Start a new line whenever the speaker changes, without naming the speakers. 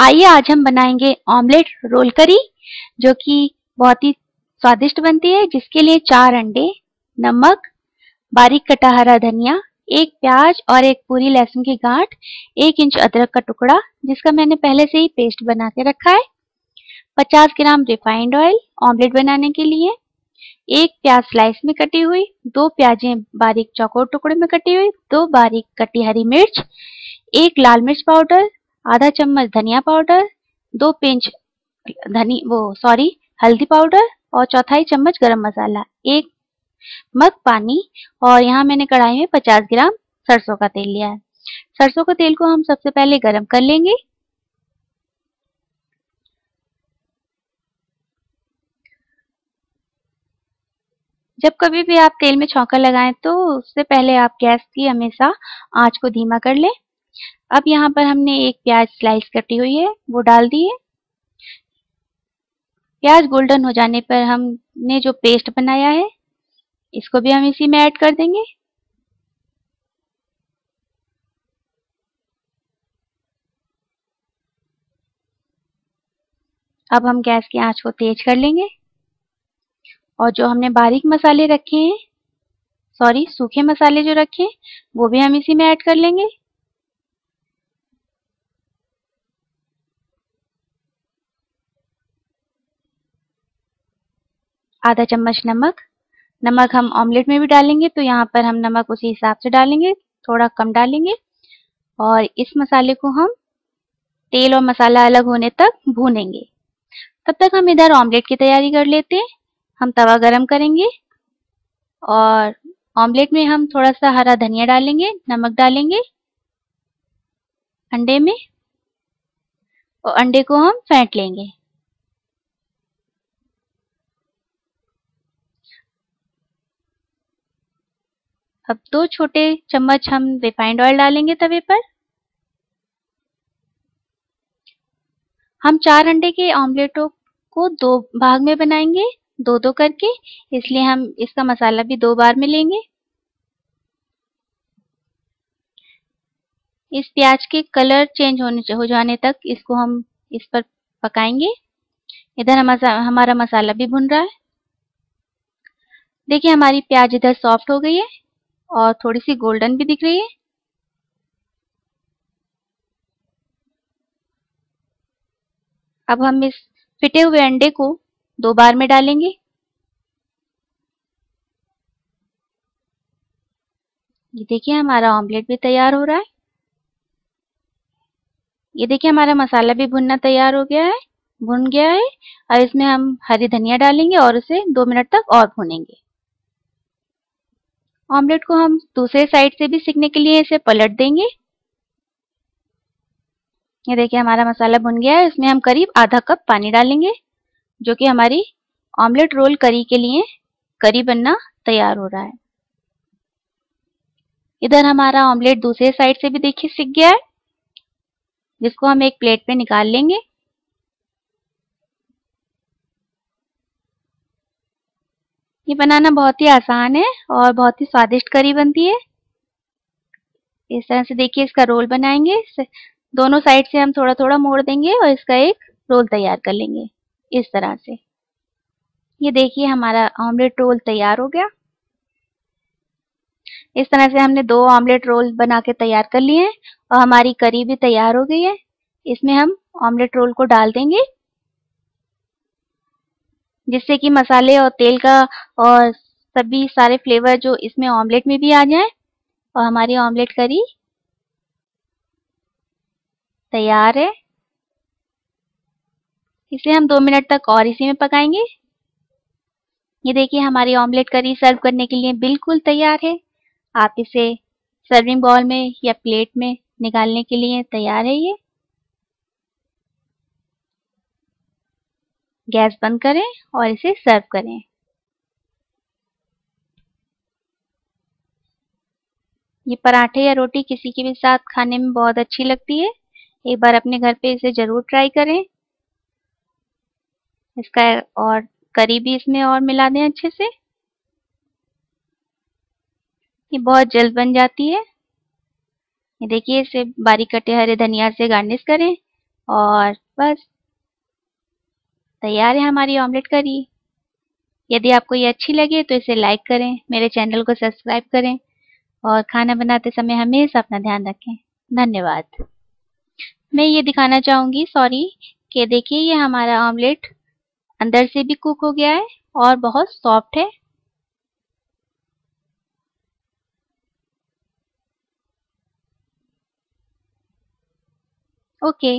आइए आज हम बनाएँगे ऑमलेट रोल करी, जो कि बहुत ही स्वादिष्ट बनती है, जिसके लिए चार अंडे, नमक, बारीक कटा हरा धनिया, एक प्याज और एक पूरी लहसुन की गांठ, एक इंच अदरक का टुकड़ा, जिसका मैंने पहले से ही पेस्ट बना के रखा है। 50 ग्राम रिफाइंड ऑयल ऑमलेट बनाने के लिए, एक प्याज स्लाइस में कटी हुई, दो प्याजें बारीक चौकोर टुकड़े में कटी हुई, दो बारीक कटी हरी मिर्च, एक लाल मिर्च पाउडर आधा चम्मच धनिया पाउडर, दो पिंच धनी, वो सॉरी हल्दी पाउडर और चौथाई चम्मच गरम मसाला, एक मग पानी और यहाँ मैंने कढ़ाई में 50 ग्राम सरसों का तेल लिया है। सरसों का तेल को हम सबसे पहले गरम कर लेंगे। जब कभी भी आप तेल में छौंका लगाएँ तो उससे पहले आप गैस की हमेशा आँच को धीमा कर लें। अब यहाँ पर हमने एक प्याज स्लाइस कटी हुई है, वो डाल दी है। प्याज गोल्डन हो जाने पर हमने जो पेस्ट बनाया है, इसको भी हम इसी में ऐड कर देंगे। अब हम गैस की आँच को तेज कर लेंगे। और जो हमने बारीक मसाले रखे हैं सॉरी सूखे मसाले जो रखे हैं, वो भी हम इसी में ऐड कर लेंगे। आधा चम्मच नमक। नमक हम ऑमलेट में भी डालेंगे तो यहाँ पर हम नमक उसी हिसाब से डालेंगे, थोड़ा कम डालेंगे। और इस मसाले को हम तेल और मसाला अलग होने तक भूनेंगे। तब तक हम इधर ऑमलेट की तैयारी कर लेते हैं। हम तवा गरम करेंगे और ऑमलेट में हम थोड़ा सा हरा धनिया डालेंगे, नमक डालेंगे अंडे में। और अंडे को हम फेंट लेंगे। अब दो छोटे चम्मच हम रिफाइंड ऑयल डालेंगे तवे पर। हम चार अंडे के ऑमलेटों को दो भाग में बनाएँगे दो दो करके। इसलिए हम इसका मसाला भी दो बार में लेंगे इस प्याज के कलर चेंज होने हो जाने तक इसको हम इस पर पकाएँगे। इधर हमारा मसाला भी भुन रहा है। देखिए हमारी प्याज इधर सॉफ्ट हो गई है। और थोड़ी सी गोल्डन भी दिख रही है। अब हम इस फिटे हुए अंडे को दो बार में डालेंगे। ये देखिए, हमारा ऑमलेट भी तैयार हो रहा है। ये देखिए, हमारा मसाला भी भुनना तैयार हो गया है, भुन गया है। और इसमें हम हरी धनिया डालेंगे और उसे दो मिनट तक और भुनेंगे। ऑमलेट को हम दूसरे साइड से भी सीखने के लिए इसे पलट देंगे। ये देखिए, हमारा मसाला भुन गया है। इसमें हम करीब आधा कप पानी डालेंगे, जो कि हमारी ऑमलेट रोल करी के लिए करी बनना तैयार हो रहा है। इधर हमारा ऑमलेट दूसरे साइड से भी देखिए, सीख गया है। जिसको हम एक प्लेट पे निकाल लेंगे। ये बनाना बहुत ही आसान है और बहुत ही स्वादिष्ट करी बनती है। इस तरह से देखिए इसका रोल बनाएँगे। दोनों साइड से हम थोड़ा थोड़ा मोड़ देंगे और इसका एक रोल तैयार कर लेंगे। इस तरह से। ये देखिए हमारा ऑमलेट रोल तैयार हो गया। इस तरह से हमने दो ऑमलेट रोल बना के तैयार कर लिए हैं और हमारी करी भी तैयार हो गई है। इसमें हम ऑमलेट रोल को डाल देंगे। जिससे कि मसाले और तेल का और सभी सारे फ्लेवर जो इसमें ऑमलेट में भी आ जाए। और हमारी ऑमलेट करी तैयार है। इसे हम दो मिनट तक और इसी में पकाएँगे। ये देखिए, हमारी ऑमलेट करी सर्व करने के लिए बिल्कुल तैयार है। आप इसे सर्विंग बॉल में या प्लेट में निकालने के लिए तैयार है ये। गैस बंद करें और इसे सर्व करें। ये पराठे या रोटी किसी के भी साथ खाने में बहुत अच्छी लगती है। एक बार अपने घर पे इसे ज़रूर ट्राई करें। इसका और करी भी इसमें और मिला दें अच्छे से। ये बहुत जल्द बन जाती है। ये देखिए, इसे बारीक कटे हरे धनिया से गार्निश करें और बस। तैयार है हमारी ऑमलेट करी? यदि आपको ये अच्छी लगे तो इसे लाइक करें, मेरे चैनल को सब्सक्राइब करें और खाना बनाते समय हमेशा अपना ध्यान रखें। धन्यवाद। मैं ये दिखाना चाहूँगी सॉरी कि देखिए ये हमारा ऑमलेट अंदर से भी कुक हो गया है और बहुत सॉफ्ट है। ओके